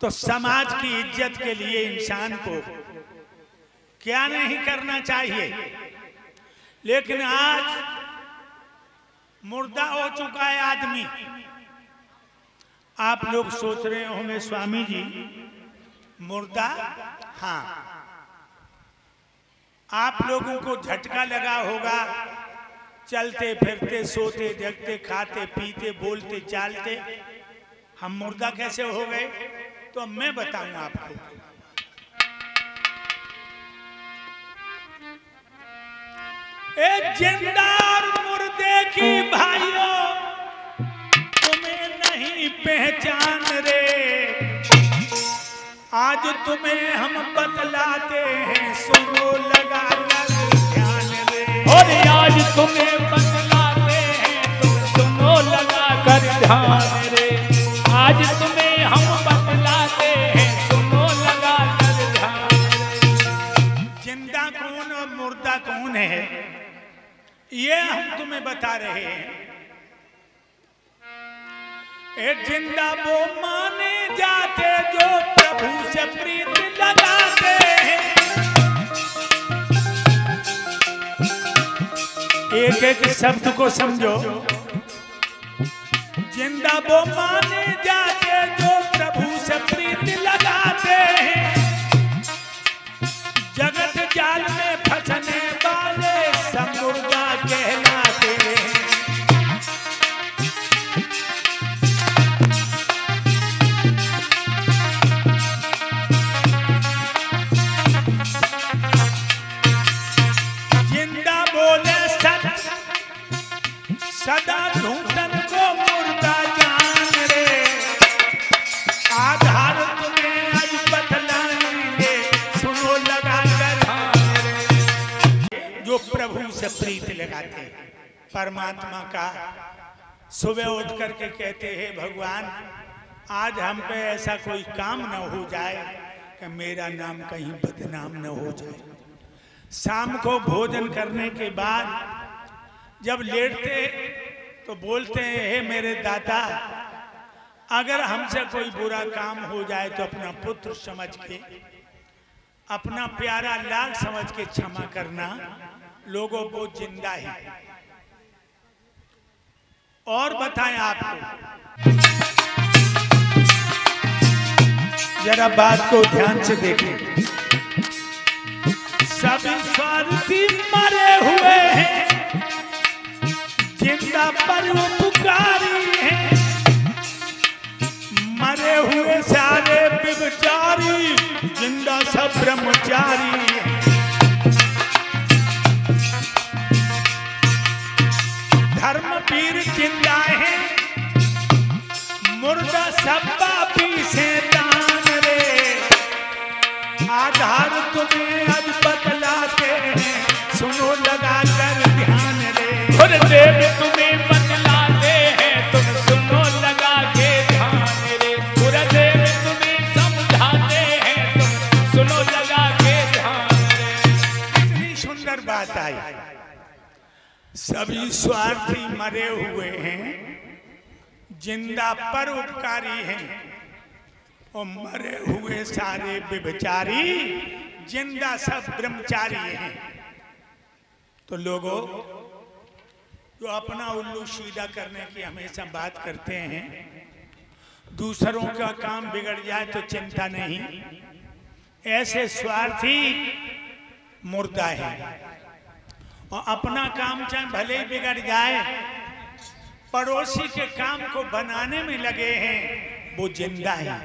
तो समाज की इज़्ज़त के लिए इंसान को क्या नहीं करना चाहिए? लेकिन आज मुर्दा हो चुका है आदमी। आप लोग सोच रहे होंगे, स्वामी जी, मुर्दा? हाँ। आप लोगों को झटका लगा होगा, चलते, फिरते, सोते जगते खाते, पीते, बोलते, चालते। हम मुर्दा कैसे हो गए? तो मैं बताऊँ आपको। ए ज़िंदा और मुर्दे की भाइयों, तुम्हें नहीं पहचान रे। आज तुम्हें हम बतलाते हैं, सुनो लगा ध्यान रे। और आज तुम्हें बतलाते हैं तुम सुनो लगा कर ध्यान रे। आज तुम्हें ये हम तुम्हें बता रहे हैं। ए ज़िंदा वो माने जाते जो प्रभु से प्रीत लगाते हैं। एक एक शब्द को समझो। ज़िंदा वो माने जाते जो प्रीत लगाते परमात्मा का। सुबह उठ करके कहते हैं, भगवान, आज हम पे ऐसा कोई काम न हो जाए कि मेरा नाम कहीं बदनाम न हो जाए। शाम को भोजन करने के बाद जब लेटते तो बोलते हैं, हे मेरे दादा, अगर हमसे कोई बुरा काम हो जाए तो अपना पुत्र समझ के, अपना प्यारा लाल समझ के क्षमा करना लोगों को ज़िंदा है। और बताएँ आपको। जरा बात को ध्यान से देखें। सभी स्वार्थी मरे हुए हैं। ज़िंदा पर वो पुकारी है। मरे हुए सारे विचारी ज़िंदा सब ब्रह्मचारी। मुर्दा सब पापी से दान रे। आधार तुम्हें अब बतलाते हैं। सुनो लगा कर ध्यान रे। और देव तुम्हें बतलाते हैं। तुम सुनो लगा के ध्यान रे। पूरा देव तुम्हें समझाते हैं। तुम सुनो लगा के ध्यान रे। कितनी सुंदर बात आई। सभी स्वार्थी मरे हुए हैं। ज़िंदा पर उपकारी है। और मरे हुए सारे विभचारी ज़िंदा सब ब्रह्मचारी हैं। तो लोगों, जो अपना उल्लू सीधा करने की हमेशा बात करते हैं, दूसरों का काम बिगड़ जाए तो चिंता नहीं। ऐसे स्वार्थी मुर्दा है। और अपना काम चाहे भले ही बिगड़ जाए पड़ोसी के काम को बनाने में लगे हैं, वो ज़िंदा है।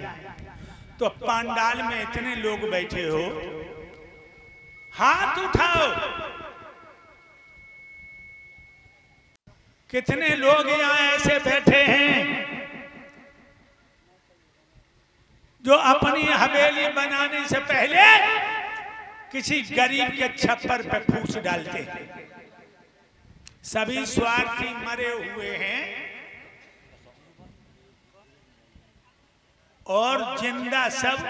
तो पांडाल में इतने लोग बैठे हो, हाथ उठाओ। कितने लोग यहाँ ऐसे बैठे हैं जो अपनी हवेली बनाने से पहले किसी गरीब के छप्पर पे फूस डालते हैं? सभी स्वार्थी मरे हुए हैं। और ज़िंदा सब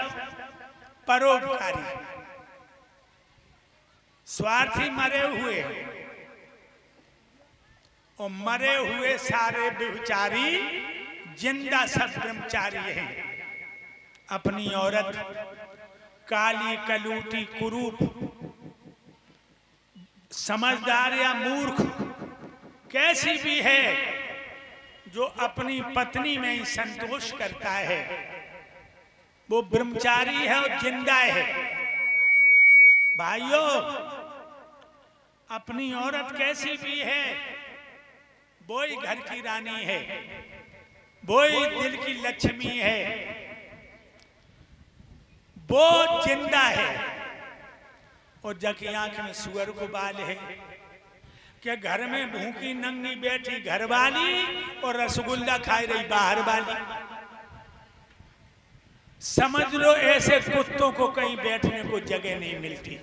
परोपकारी। स्वार्थी मरे हुए हैं। और मरे हुए सारे व्यभिचारी ज़िंदा सब ब्रह्मचारी हैं। अपनी औरत, काली कलूटी कुरूप, समझदार या मूर्ख कैसी भी है जो अपनी पत्नी में ही संतोष करता है। वो ब्रह्मचारी है और ज़िंदा है। भाइयों, अपनी औरत कैसी भी है वो ही घर की रानी है वो ही दिल की लक्ष्मी है वो ज़िंदा है। और जकी आँख में सुअर को बाल है। क्या घर में भूखी नंगी बैठी घर वाली और रसगुल्ला खाई रही बाहर वाली समझ लो ऐसे कुत्तों को कहीं बैठने को जगह नहीं मिलती।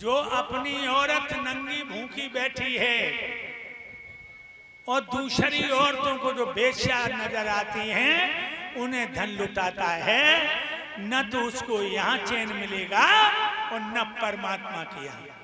जो अपनी औरत नंगी भूखी बैठी है और दूसरी औरतों को जो बेश्या नज़र आती हैं, उन्हें धन लुटाता है, न तो उसको यहाँ चैन मिलेगा और न परमात्मा की यहाँ।